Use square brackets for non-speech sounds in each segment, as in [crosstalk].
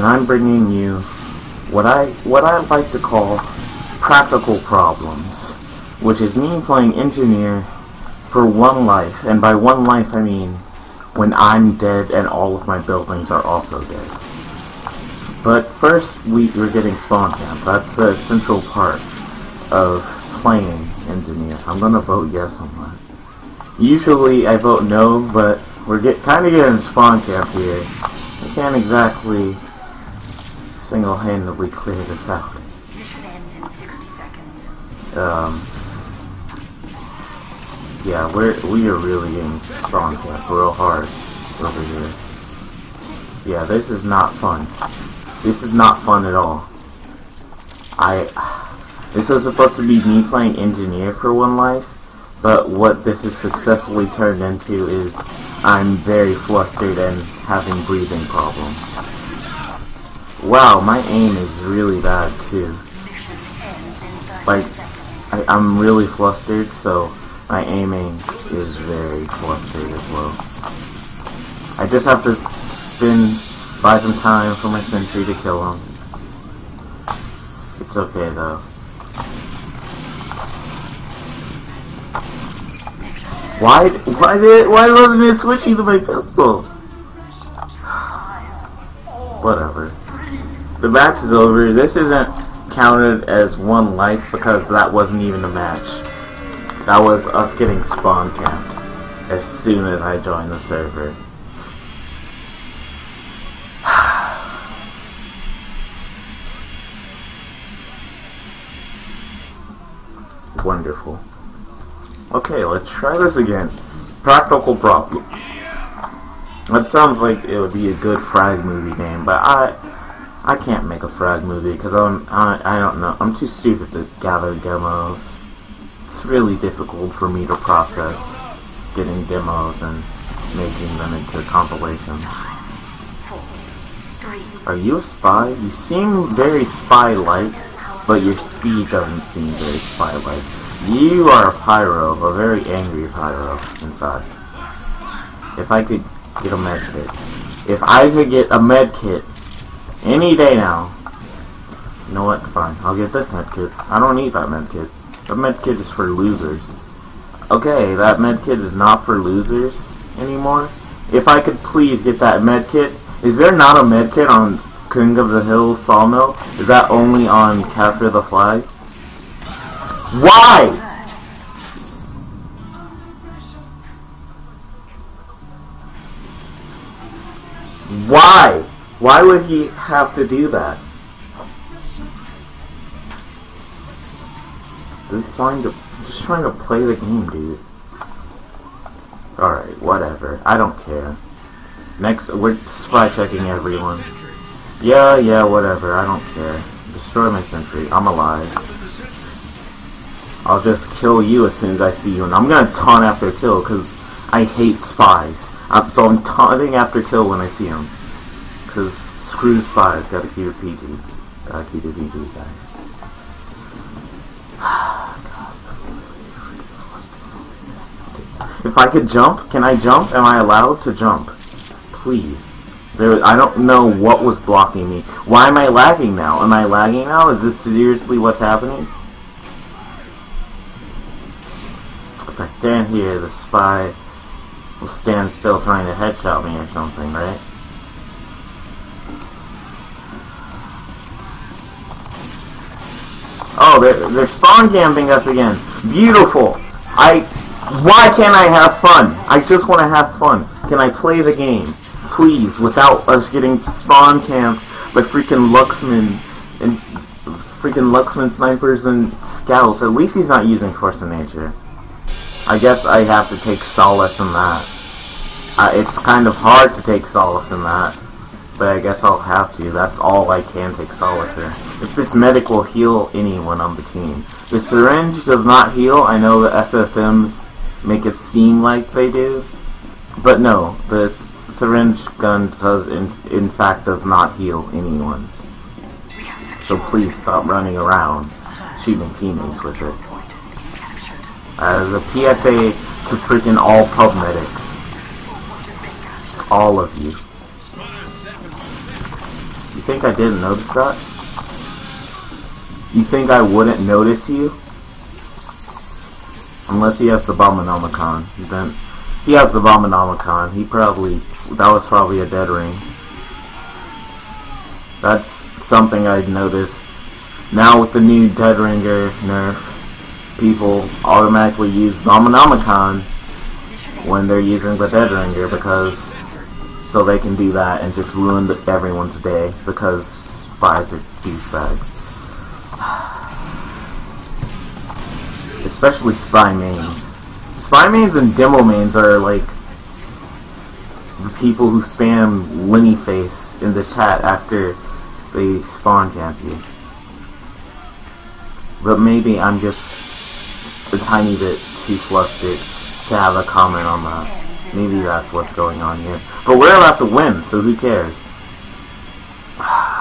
and I'm bringing you what I what I like to call practical problems, which is me playing engineer for one life, and by one life I mean when I'm dead and all of my buildings are also dead. But first, we, we're getting spawn camp. That's the central part of playing engineer. I'm gonna vote yes on that. Usually I vote no, but we're get kind of getting spawn camp here. I can't exactly single-handedly clear this out. Mission ends in 60 seconds. Um, yeah, we're we are really getting spawn camp real hard over here. Yeah, this is not fun. This is not fun at all. I this was supposed to be me playing engineer for one life, but what this has successfully turned into is I'm very flustered and having breathing problems. Wow, my aim is really bad too. Mission ends in 30 Like. I, I'm really flustered, so my aiming is very flustered as well. I just have to spin, buy some time for my sentry to kill him. It's okay though. Why, why did, why wasn't it switching to my pistol? [sighs] Whatever. The match is over. This isn't counted as one life because that wasn't even a match. That was us getting spawn camped as soon as I joined the server. [sighs] Wonderful. Okay, let's try this again. Practical problems. That sounds like it would be a good frag movie name, but I I can't make a frag movie because I'm I, I don't know I'm too stupid to gather demos. It's really difficult for me to process getting demos and making them into compilations. Are you a spy? You seem very spy-like, but your speed doesn't seem very spy-like. You are a pyro, a very angry pyro, in fact. If I could get a med kit. If I could get a med kit any day now. You know what? Fine. I'll get this med kit. I don't need that med kit. That med kit is for losers. Okay, that med kit is not for losers anymore. If I could please get that med kit. Is there not a med kit on King of the Hill Sawmill? Is that only on Capture the Flag? Why? Why? Why would he have to do that? I'm trying to, just trying to play the game, dude. Alright, whatever. I don't care. Next, we're spy checking everyone. Yeah, yeah, whatever. I don't care. Destroy my sentry. I'm alive. I'll just kill you as soon as I see you, and I'm gonna taunt after kill because I hate spies. i so I'm taunting after kill when I see them. Because screw spies. Gotta keep it PG. Gotta keep it PG, guys. [sighs] If I could jump, can I jump? Am I allowed to jump? Please. There, I don't know what was blocking me. Why am I lagging now? Am I lagging now? Is this seriously what's happening? If I stand here, the spy will stand still trying to headshot me or something, right? Oh, they're, they're spawn camping us again. Beautiful. I. Why can't I have fun? I just want to have fun. Can I play the game, please, without us getting spawn camped by freaking Luxman and freaking Luxman snipers and scouts? At least he's not using Force of Nature. I guess I have to take solace in that. Uh, it's kind of hard to take solace in that, but I guess I'll have to. That's all I can take solace in. If this medic will heal anyone on the team. The syringe does not heal. I know the SFMs make it seem like they do, but no, the syringe gun does in, in fact does not heal anyone. So please stop running around shooting teammates with it. Uh, the PSA to freaking all pub medics. All of you. Think I didn't notice that? You think I wouldn't notice you? Unless he has the Abominomicon. Then he has the Abominomicon. He probably that was probably a dead ring. That's something I noticed. Now with the new Dead Ringer nerf, people automatically use Abominomicon when they're using the Dead Ringer because so they can do that and just ruin the, everyone's day because spies are douchebags. [sighs] Especially spy mains. Spy mains and demo mains are like the people who spam Lenny face in the chat after they spawn camp you. But maybe I'm just a tiny bit too flustered to have a comment on that. Maybe that's what's going on here. But we're about to win, so who cares? [sighs]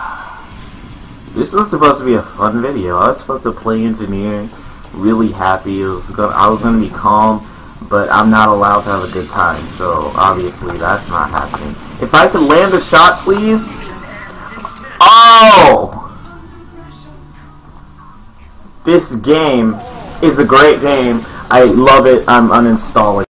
This was supposed to be a fun video. I was supposed to play engineering, really happy. It was gonna, I was going to be calm, but I'm not allowed to have a good time. So obviously that's not happening. If I could land a shot, please. Oh! This game is a great game. I love it. I'm uninstalling.